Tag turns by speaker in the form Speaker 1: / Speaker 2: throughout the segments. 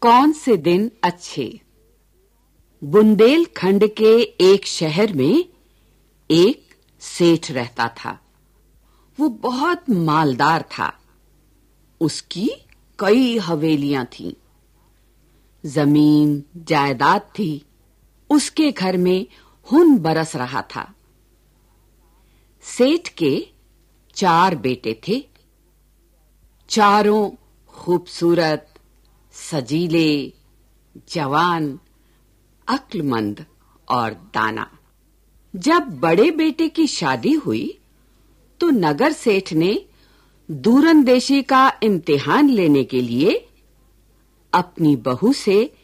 Speaker 1: कौन से दिन अच्छे? बुंदेलखंड के एक शहर में एक सेठ रहता था। वो बहुत मालदार था। उसकी कई हवेलियाँ थीं। ज़मीन, जायदाद थी। उसके घर में हुन बरस रहा था। सेठ के चार बेटे थे। चारों खूबसूरत सजीले जवान अक्लमंद और दाना। जब बड़े बेटे की शादी हुई तो नगर सेठ ने दूरंदेशी का इम्तिहान लेने के लिए अपनी बहू से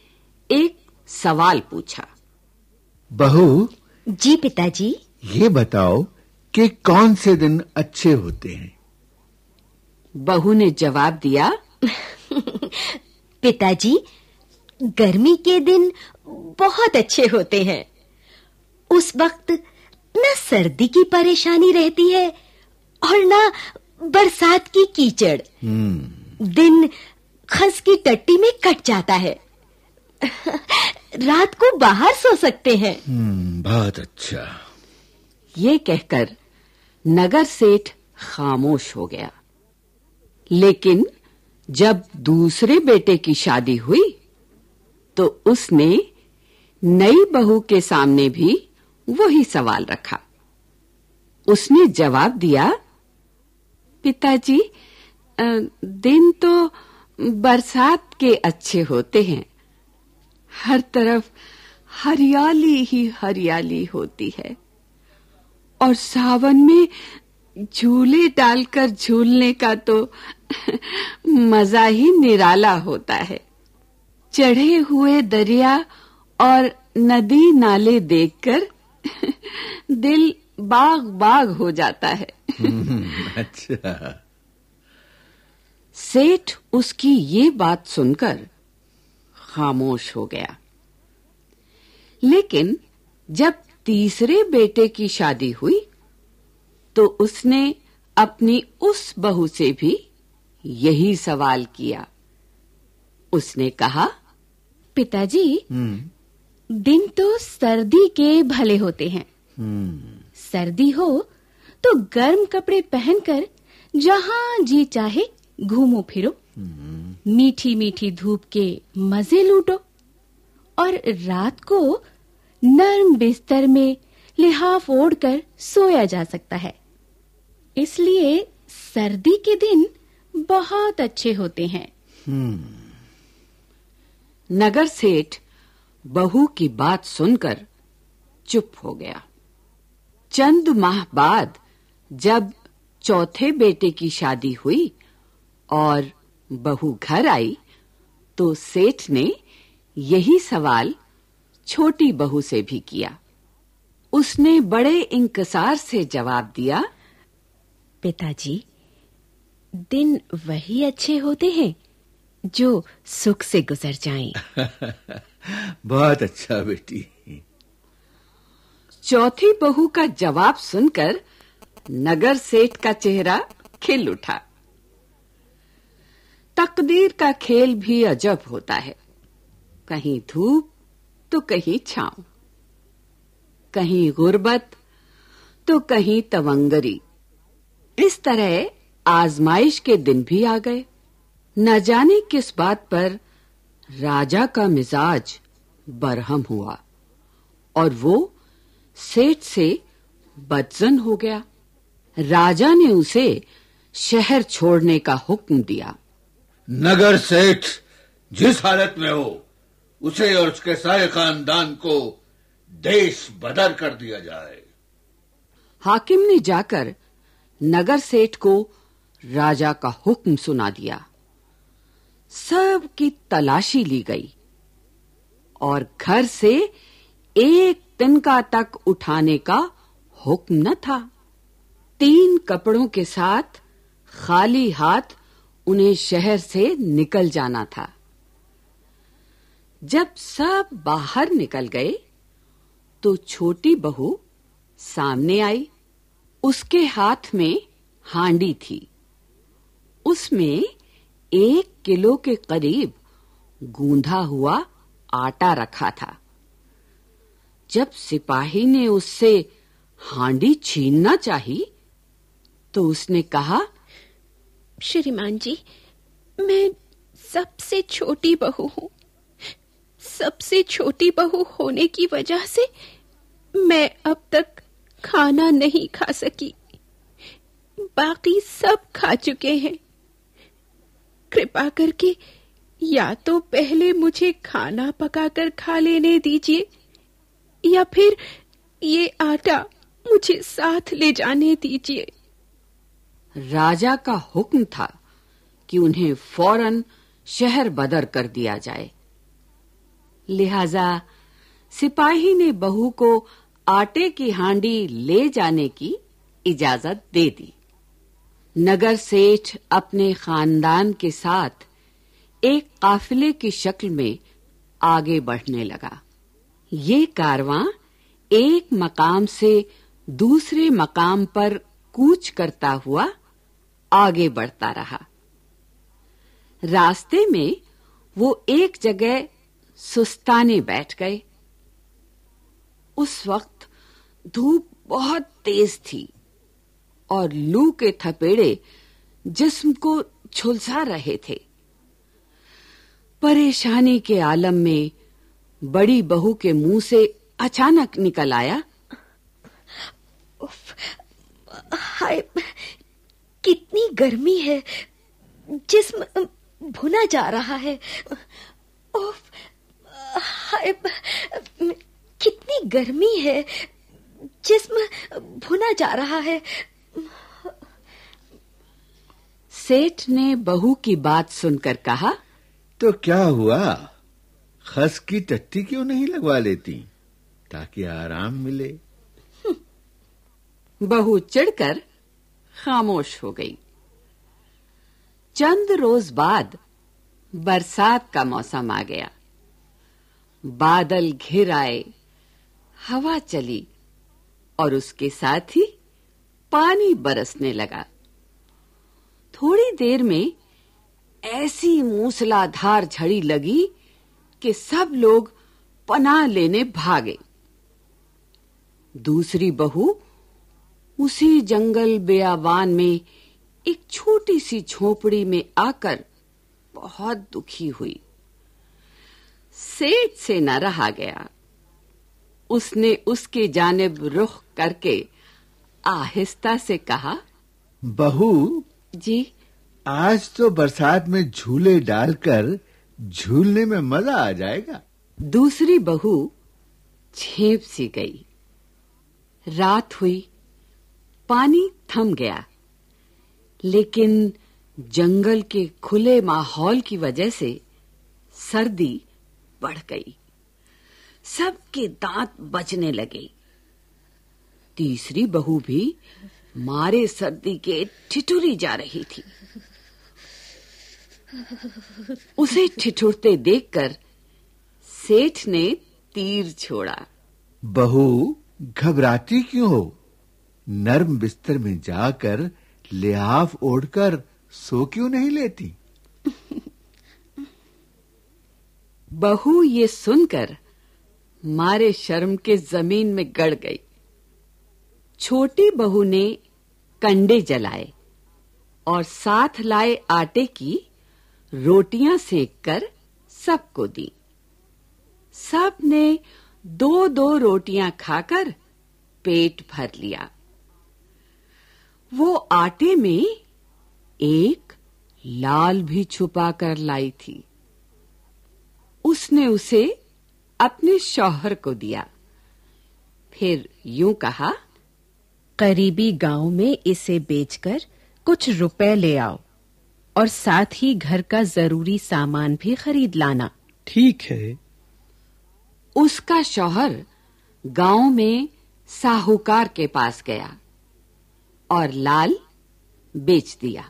Speaker 1: एक सवाल पूछा।
Speaker 2: बहू?
Speaker 3: जी पिताजी।
Speaker 2: ये बताओ कि कौन से दिन अच्छे होते हैं?
Speaker 1: बहू ने जवाब दिया
Speaker 3: पिताजी गर्मी के दिन बहुत अच्छे होते हैं। उस वक्त न सर्दी की परेशानी रहती है और न बरसात की कीचड़। दिन खस की टट्टी में कट जाता है। रात को बाहर सो सकते हैं।
Speaker 2: हम्म, बहुत अच्छा।
Speaker 1: ये कहकर नगर सेठ खामोश हो गया। लेकिन जब दूसरे बेटे की शादी हुई तो उसने नई बहू के सामने भी वही सवाल रखा। उसने जवाब दिया, पिताजी दिन तो बरसात के अच्छे होते हैं। हर तरफ़ हरियाली ही हरियाली होती है। और सावन में झूले डालकर झूलने का तो मज़ा ही निराला होता है। चढ़े हुए दरिया और नदी नाले देखकर दिल बाग बाग हो जाता है।
Speaker 2: अच्छा।
Speaker 1: सेठ उसकी ये बात सुनकर खामोश हो गया। लेकिन जब तीसरे बेटे की शादी हुई तो उसने अपनी उस बहू से भी यही सवाल किया। उसने कहा
Speaker 3: पिताजी दिन तो सर्दी के भले होते हैं। सर्दी हो तो गर्म कपड़े पहनकर जहाँ जी चाहे घूमो फिरो। मीठी मीठी धूप के मज़े लूटो और रात को नर्म बिस्तर में लिहाफ ओढ़कर सोया जा सकता है। इसलिए सर्दी के दिन बहुत अच्छे होते हैं।
Speaker 1: नगर सेठ बहू की बात सुनकर चुप हो गया। चंद माह बाद जब चौथे बेटे की शादी हुई और बहू घर आई तो सेठ ने यही सवाल छोटी बहू से भी किया। उसने बड़े इंकसार से जवाब दिया
Speaker 3: पिताजी दिन वही अच्छे होते हैं जो सुख से गुजर जाएँ।
Speaker 2: बहुत अच्छा बेटी।
Speaker 1: चौथी बहू का जवाब सुनकर नगर सेठ का चेहरा खिल उठा। तकदीर का खेल भी अजब होता है। कहीं धूप तो कहीं छांव। कहीं गुर्बत तो कहीं तवंगरी। इस तरह आजमाइश के दिन भी आ गए। न जाने किस बात पर राजा का मिजाज बरहम हुआ और वो सेठ से बदजन हो गया। राजा ने उसे शहर छोड़ने का हुक्म दिया।
Speaker 2: नगर सेठ जिस हालत में हो उसे और उसके सारे खानदान को देश बदर कर दिया जाए।
Speaker 1: हाकिम ने जाकर नगर सेठ को राजा का हुक्म सुना दिया। सब की तलाशी ली गई और घर से एक तिनका तक उठाने का हुक्म न था। तीन कपड़ों के साथ खाली हाथ उन्हें शहर से निकल जाना था। जब सब बाहर निकल गए तो छोटी बहू सामने आई। उसके हाथ में हांडी थी। उसमें एक किलो के करीब गूंधा हुआ आटा रखा था। जब सिपाही ने उससे हांडी छीनना चाही तो उसने कहा,
Speaker 3: श्रीमान जी, मैं सबसे छोटी बहू हूँ। सबसे छोटी बहू होने की वजह से मैं अब तक खाना नहीं खा सकी। बाकी सब खा चुके हैं। कृपा करके या तो पहले मुझे खाना पकाकर खा लेने दीजिए, या फिर ये आटा मुझे साथ ले जाने दीजिए।
Speaker 1: राजा का हुक्म था कि उन्हें फ़ौरन शहर बदर कर दिया जाए। लिहाजा सिपाही ने बहू को आटे की हांडी ले जाने की इजाज़त दे दी। नगर सेठ अपने खानदान के साथ एक काफिले की शक्ल में आगे बढ़ने लगा। ये कारवां एक मकाम से दूसरे मकाम पर कूच करता हुआ आगे बढ़ता रहा। रास्ते में वो एक जगह सुस्ताने बैठ गए। उस वक्त धूप बहुत तेज थी और लू के थपेड़े जिस्म को झुलसा रहे थे। परेशानी के आलम में बड़ी बहू के मुँह से अचानक निकल आया।
Speaker 4: हाय, कितनी गर्मी है, जिस्म भुना जा रहा है। उफ, हाय, कितनी गर्मी है जिस्म भुना जा रहा है।
Speaker 1: सेठ ने बहू की बात सुनकर कहा
Speaker 2: तो क्या हुआ? खस की टट्टी क्यों नहीं लगवा लेती ताकि आराम मिले?
Speaker 1: बहू चिढ़कर खामोश हो गई। चंद रोज बाद बरसात का मौसम आ गया। बादल घिर आए हवा चली। और उसके साथ ही पानी बरसने लगा। थोड़ी देर में ऐसी मूसलाधार झड़ी लगी कि सब लोग पनाह लेने भागे। दूसरी बहू उसी जंगल बेयावान में एक छोटी सी झोपड़ी में आकर बहुत दुखी हुई। सेठ से न रहा गया। उसने उसके जानिब रुख करके आहिस्ता से कहा
Speaker 2: बहू
Speaker 1: जी।
Speaker 2: आज तो बरसात में झूले डालकर झूलने में मज़ा आ जाएगा।
Speaker 1: दूसरी बहू छेप सी गई। रात हुई पानी थम गया। लेकिन जंगल के खुले माहौल की वजह से सर्दी बढ़ गई। सबके दांत बचने लगे। तीसरी बहू भी मारे सर्दी के ठिठुरी जा रही थी। उसे ठिठुरते देखकर सेठ ने तीर छोड़ा।
Speaker 2: बहू घबराती क्यों हो? नर्म बिस्तर में जाकर लिहाफ ओढ़कर सो क्यों नहीं लेती?
Speaker 1: बहू ये सुनकर मारे शर्म के ज़मीन में गड़ गई। छोटी बहू ने कंडे जलाए और साथ लाए आटे की रोटियाँ सेककर सबको दी। सबने दो दो रोटियाँ खाकर पेट भर लिया। वो आटे में एक लाल भी छुपा कर लाई थी। उसने उसे अपने शौहर को दिया। फिर यूँ कहा
Speaker 3: करीबी गाँव में इसे बेचकर कुछ रुपए ले आओ और साथ ही घर का ज़रूरी सामान भी खरीद लाना।
Speaker 5: ठीक है।
Speaker 1: उसका शौहर गाँव में साहूकार के पास गया और लाल बेच दिया।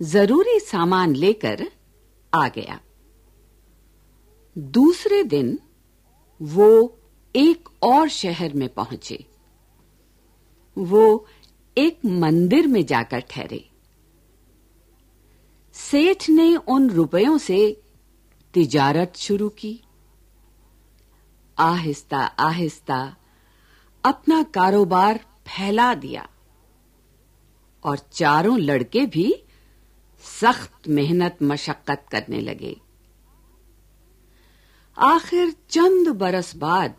Speaker 1: ज़रूरी सामान लेकर आ गया। दूसरे दिन वो एक और शहर में पहुँचे। वो एक मंदिर में जाकर ठहरे। सेठ ने उन रुपयों से तिजारत शुरू की। आहिस्ता आहिस्ता अपना कारोबार फैला दिया और चारों लड़के भी सख्त मेहनत, मशक्कत करने लगे। आखिर चंद बरस बाद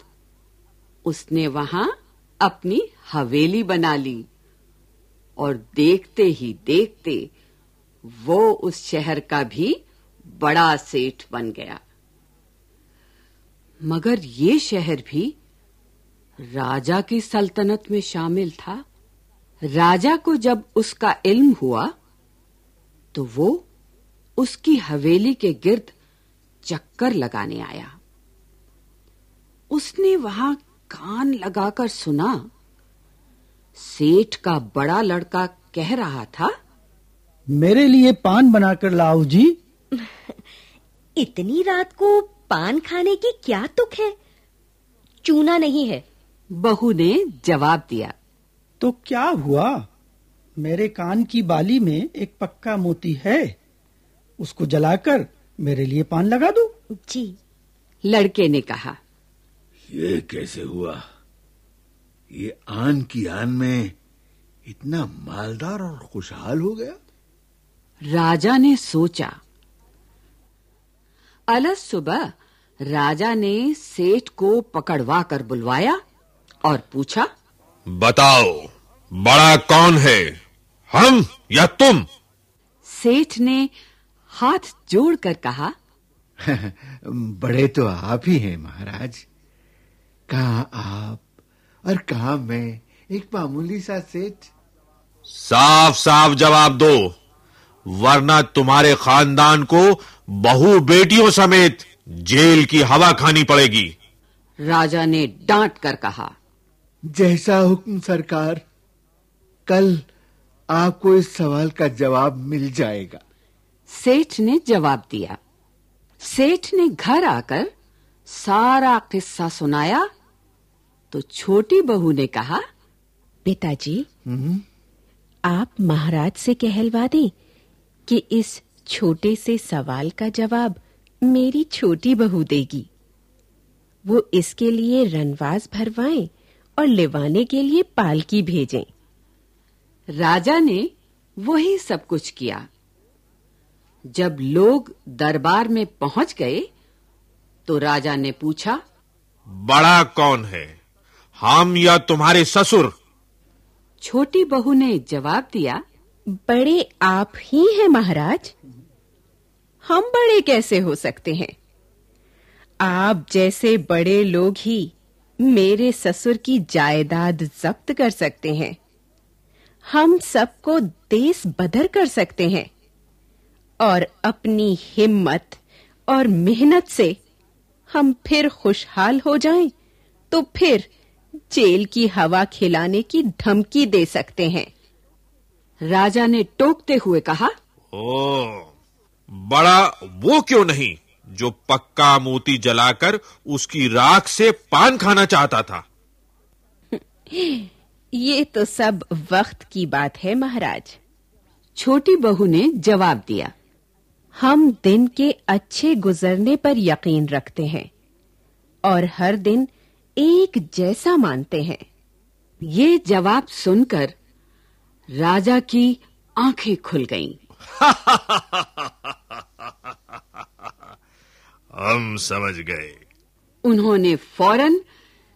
Speaker 1: उसने वहाँ अपनी हवेली बना ली और देखते ही देखते वो उस शहर का भी बड़ा सेठ बन गया। मगर ये शहर भी राजा की सल्तनत में शामिल था। राजा को जब उसका इल्म हुआ तो वो उसकी हवेली के गिर्द चक्कर लगाने आया। उसने वहाँ कान लगाकर सुना सेठ का बड़ा लड़का कह रहा था
Speaker 5: मेरे लिए पान बनाकर लाओ जी।
Speaker 4: इतनी रात को पान खाने की क्या तुक है? चूना नहीं है।
Speaker 1: बहू ने जवाब दिया
Speaker 5: तो क्या हुआ? मेरे कान की बाली में एक पक्का मोती है। उसको जलाकर मेरे लिए पान लगा दो।
Speaker 4: जी
Speaker 1: लड़के ने कहा।
Speaker 2: ये कैसे हुआ? ये आन की आन में इतना मालदार और खुशहाल हो गया?
Speaker 1: राजा ने सोचा। अलस सुबह राजा ने सेठ को पकड़वा कर बुलवाया और पूछा
Speaker 6: बताओ बड़ा कौन है? हम या तुम?
Speaker 1: सेठ ने हाथ जोड़कर कहा
Speaker 2: बड़े तो आप ही हैं महाराज। कहा आप और कहा मैं? एक मामूली सा सेठ।
Speaker 6: साफ़ साफ़ जवाब दो वरना तुम्हारे खानदान को बहु बेटियों समेत जेल की हवा खानी पड़ेगी।
Speaker 1: राजा ने डांट कर कहा
Speaker 2: जैसा हुक्म सरकार कल आपको इस सवाल का जवाब मिल जाएगा।
Speaker 1: सेठ ने जवाब दिया। सेठ ने घर आकर सारा किस्सा सुनाया। तो छोटी बहू ने कहा
Speaker 7: पिताजी आप महाराज से कहलवा दें कि इस छोटे से सवाल का जवाब मेरी छोटी बहू देगी। वो इसके लिए रनवास भरवाएँ और लेवाने के लिए पालकी भेजें।
Speaker 1: राजा ने वही सब कुछ किया। जब लोग दरबार में पहुँच गए तो राजा ने पूछा
Speaker 6: बड़ा कौन है? हम या तुम्हारे ससुर?
Speaker 1: छोटी बहू ने जवाब दिया
Speaker 7: बड़े आप ही हैं महाराज। हम बड़े कैसे हो सकते हैं? आप जैसे बड़े लोग ही मेरे ससुर की जायदाद जब्त कर सकते हैं। हम सबको देश बदर कर सकते हैं। और अपनी हिम्मत और मेहनत से हम फिर खुशहाल हो जाएँ तो फिर जेल की हवा खिलाने की धमकी दे सकते हैं।
Speaker 1: राजा ने टोकते हुए कहा
Speaker 6: ओ बड़ा वो क्यों नहीं जो पक्का मोती जलाकर उसकी राख से पान खाना चाहता था?
Speaker 7: ये तो सब वक्त की बात है महाराज।
Speaker 1: छोटी बहू ने जवाब दिया
Speaker 7: हम दिन के अच्छे गुजरने पर यकीन रखते हैं और हर दिन एक जैसा मानते हैं।
Speaker 1: ये जवाब सुनकर राजा की आँखें खुल गईं।
Speaker 6: हम समझ गए।
Speaker 1: उन्होंने फ़ौरन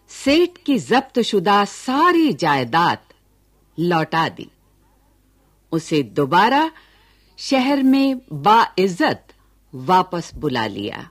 Speaker 1: सेठ की जब्तशुदा सारी जायदाद लौटा दी। उसे दोबारा शहर में बाइज्जत वापस बुला लिया।